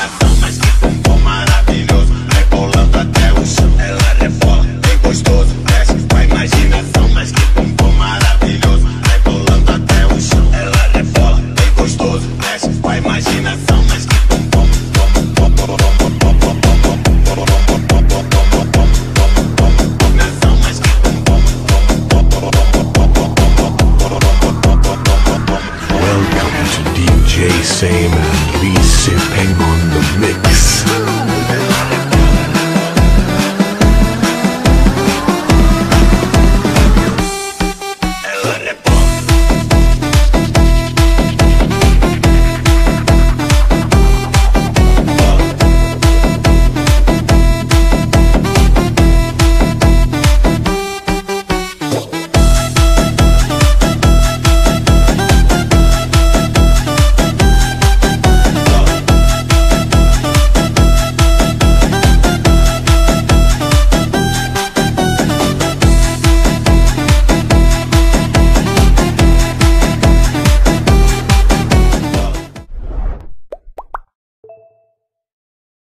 Ginatão, mas que bumbum maravilhoso. Rebolando até o chão, ela é rebola, bem gostoso. Mexe com a imaginação, mas que bumbum maravilhoso. Rebolando até o chão, ela é rebola, bem gostoso. Mexe com a imaginação. Same and Lise Peng on the mix.